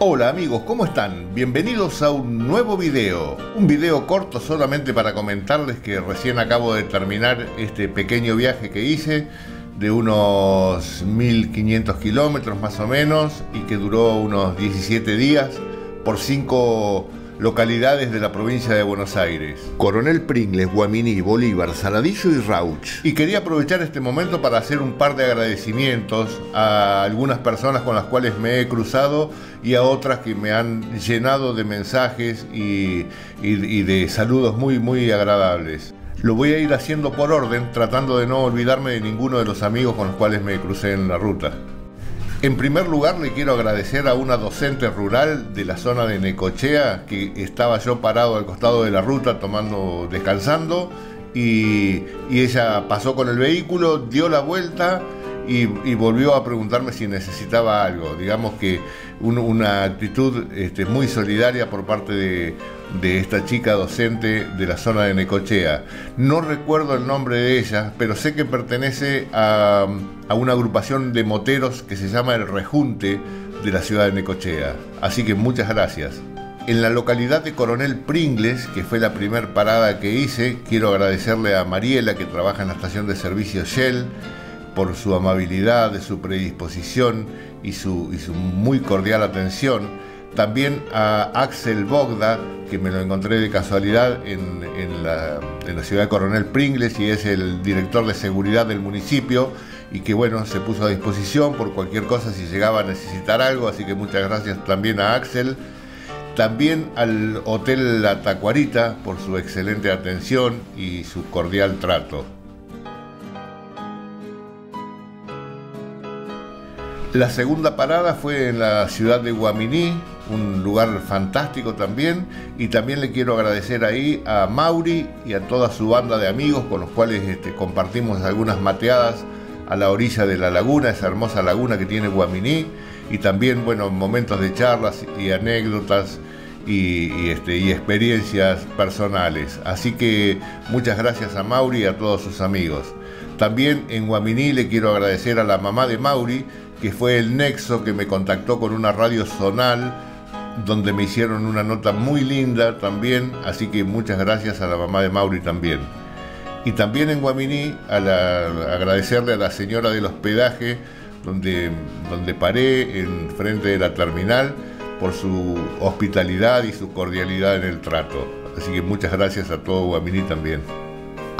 Hola amigos, ¿cómo están? Bienvenidos a un nuevo video. Un video corto solamente para comentarles que recién acabo de terminar este pequeño viaje que hice de unos 1500 kilómetros más o menos y que duró unos 17 días por 5 localidades de la provincia de Buenos Aires. Coronel Pringles, Guaminí, Bolívar, Saladillo y Rauch. Y quería aprovechar este momento para hacer un par de agradecimientos a algunas personas con las cuales me he cruzado y a otras que me han llenado de mensajes y, y de saludos muy, muy agradables. Lo voy a ir haciendo por orden, tratando de no olvidarme de ninguno de los amigos con los cuales me crucé en la ruta. En primer lugar le quiero agradecer a una docente rural de la zona de Necochea que estaba yo parado al costado de la ruta tomando, descansando y, ella pasó con el vehículo, dio la vuelta y, volvió a preguntarme si necesitaba algo. Digamos que una actitud este, muy solidaria por parte de, esta chica docente de la zona de Necochea. No recuerdo el nombre de ella, pero sé que pertenece a, una agrupación de moteros que se llama El Rejunte de la ciudad de Necochea. Así que muchas gracias. En la localidad de Coronel Pringles, que fue la primera parada que hice, quiero agradecerle a Mariela, que trabaja en la estación de servicio Shell, por su amabilidad, su predisposición y su, muy cordial atención también a Axel Bogda, que me lo encontré de casualidad en, la, ciudad de Coronel Pringles y es el director de seguridad del municipio y que bueno, se puso a disposición por cualquier cosa si llegaba a necesitar algo, así que muchas gracias también a Axel. También al Hotel La Tacuarita por su excelente atención y su cordial trato. La segunda parada fue en la ciudad de Guaminí, un lugar fantástico también, y también le quiero agradecer ahí a Mauri y a toda su banda de amigos con los cuales este, compartimos algunas mateadas a la orilla de la laguna, esa hermosa laguna que tiene Guaminí, y también, bueno, momentos de charlas y anécdotas y, este, y experiencias personales. Así que muchas gracias a Mauri y a todos sus amigos. También en Guaminí le quiero agradecer a la mamá de Mauri, que fue el nexo que me contactó con una radio zonal donde me hicieron una nota muy linda también, así que muchas gracias a la mamá de Mauri también. Y también en Guaminí, agradecerle a la señora del hospedaje, donde, donde paré en frente de la terminal, por su hospitalidad y su cordialidad en el trato. Así que muchas gracias a todo Guaminí también.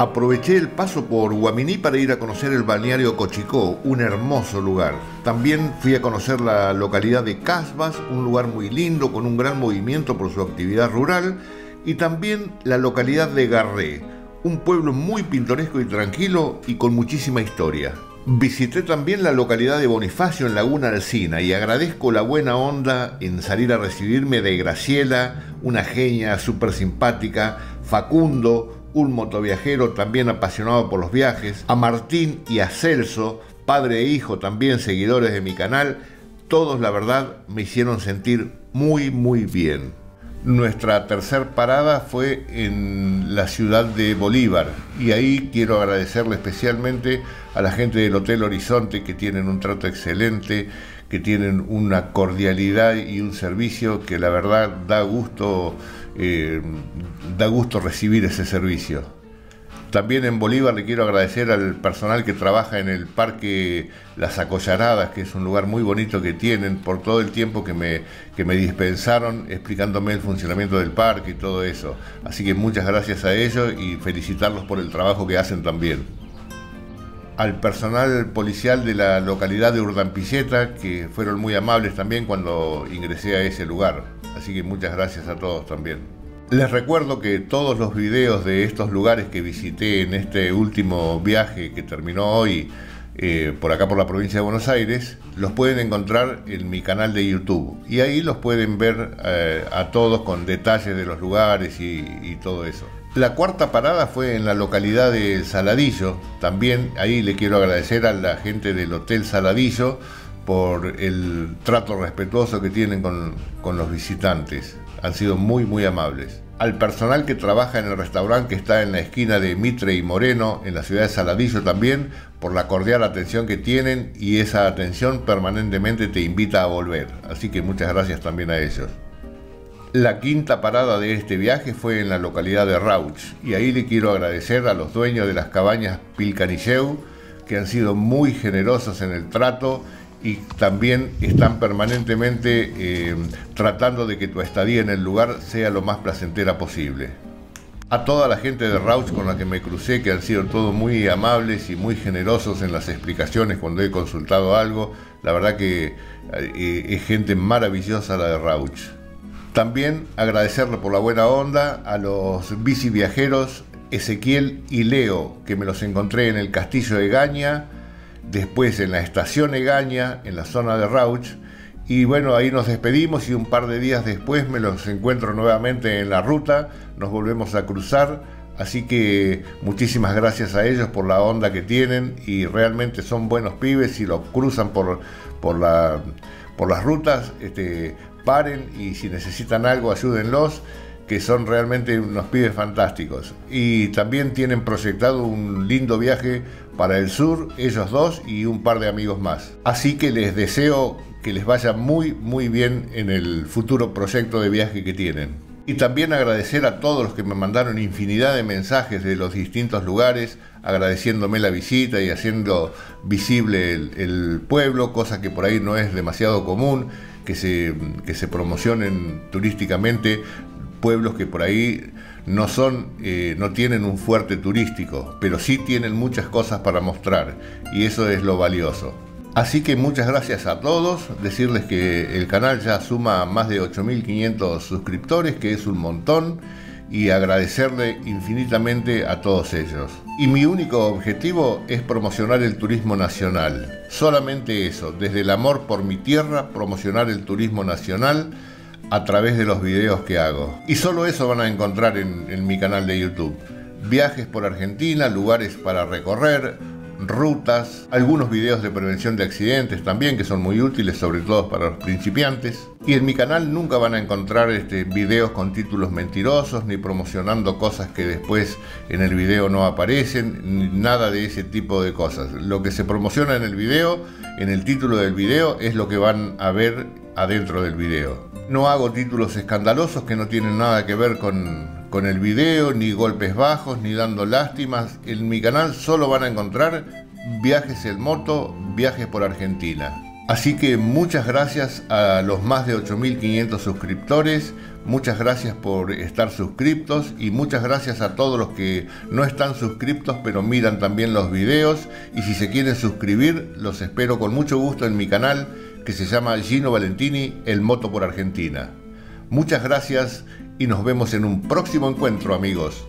Aproveché el paso por Guaminí para ir a conocer el balneario Cochicó, un hermoso lugar. También fui a conocer la localidad de Casbas, un lugar muy lindo con un gran movimiento por su actividad rural, y también la localidad de Garré, un pueblo muy pintoresco y tranquilo y con muchísima historia. Visité también la localidad de Bonifacio en Laguna Alcina y agradezco la buena onda en salir a recibirme de Graciela, una genia súper simpática, Facundo, un motoviajero también apasionado por los viajes, a Martín y a Celso, padre e hijo también seguidores de mi canal, todos la verdad me hicieron sentir muy muy bien. Nuestra tercer parada fue en la ciudad de Bolívar y ahí quiero agradecerle especialmente a la gente del Hotel Horizonte que tienen un trato excelente, que tienen una cordialidad y un servicio que la verdad da gusto eh, da gusto recibir ese servicio. También en Bolívar le quiero agradecer al personal que trabaja en el Parque Las Acollaradas, que es un lugar muy bonito que tienen, por todo el tiempo que me, que me dispensaron explicándome el funcionamiento del parque y todo eso. Así que muchas gracias a ellos y felicitarlos por el trabajo que hacen también. Al personal policial de la localidad de Urdampilleta, que fueron muy amables también cuando ingresé a ese lugar. Así que muchas gracias a todos también. Les recuerdo que todos los videos de estos lugares que visité en este último viaje que terminó hoy eh, por acá por la provincia de Buenos Aires, los pueden encontrar en mi canal de YouTube. Y ahí los pueden ver eh, a todos con detalles de los lugares y, y todo eso. La cuarta parada fue en la localidad de Saladillo. También ahí le quiero agradecer a la gente del Hotel Saladillo por el trato respetuoso que tienen con, los visitantes. Han sido muy, muy amables. al personal que trabaja en el restaurante que está en la esquina de Mitre y Moreno, en la ciudad de Saladillo también, por la cordial atención que tienen y esa atención permanentemente te invita a volver. Así que muchas gracias también a ellos. La quinta parada de este viaje fue en la localidad de Rauch y ahí le quiero agradecer a los dueños de las cabañas Pilcanilleu que han sido muy generosos en el trato y también están permanentemente eh, tratando de que tu estadía en el lugar sea lo más placentera posible. A toda la gente de Rauch con la que me crucé, que han sido todos muy amables y muy generosos en las explicaciones cuando he consultado algo, la verdad que eh, es gente maravillosa la de Rauch. También agradecerle por la buena onda a los bici viajeros Ezequiel y Leo, que me los encontré en el castillo de Gaña, después en la estación Egaña, en la zona de Rauch, y bueno, ahí nos despedimos y un par de días después me los encuentro nuevamente en la ruta, nos volvemos a cruzar, así que muchísimas gracias a ellos por la onda que tienen y realmente son buenos pibes y los cruzan por, por, por las rutas, este, paren y si necesitan algo ayúdenlos que son realmente unos pibes fantásticos. Y también tienen proyectado un lindo viaje para el sur, ellos dos y un par de amigos más. Así que les deseo que les vaya muy, muy bien en el futuro proyecto de viaje que tienen. Y también agradecer a todos los que me mandaron infinidad de mensajes de los distintos lugares, agradeciéndome la visita y haciendo visible el, pueblo, cosa que por ahí no es demasiado común, que se, que se promocionen turísticamente pueblos que por ahí no son, eh, no tienen un fuerte turístico, pero sí tienen muchas cosas para mostrar y eso es lo valioso. Así que muchas gracias a todos, decirles que el canal ya suma más de 8.500 suscriptores, que es un montón, y agradecerle infinitamente a todos ellos. Y mi único objetivo es promocionar el turismo nacional. Solamente eso, desde el amor por mi tierra, promocionar el turismo nacional a través de los videos que hago. Y solo eso van a encontrar en, mi canal de YouTube. Viajes por Argentina, lugares para recorrer, rutas, algunos videos de prevención de accidentes también que son muy útiles, sobre todo para los principiantes. Y en mi canal nunca van a encontrar este, videos con títulos mentirosos, ni promocionando cosas que después en el video no aparecen, ni nada de ese tipo de cosas. Lo que se promociona en el video, en el título del video, es lo que van a ver adentro del video. No hago títulos escandalosos que no tienen nada que ver con, el video, ni golpes bajos, ni dando lástimas. En mi canal solo van a encontrar viajes en moto, viajes por Argentina. Así que muchas gracias a los más de 8.500 suscriptores, muchas gracias por estar suscriptos y muchas gracias a todos los que no están suscriptos pero miran también los videos y si se quieren suscribir los espero con mucho gusto en mi canal que se llama Gino Valentini, El Moto por Argentina. Muchas gracias y nos vemos en un próximo encuentro amigos.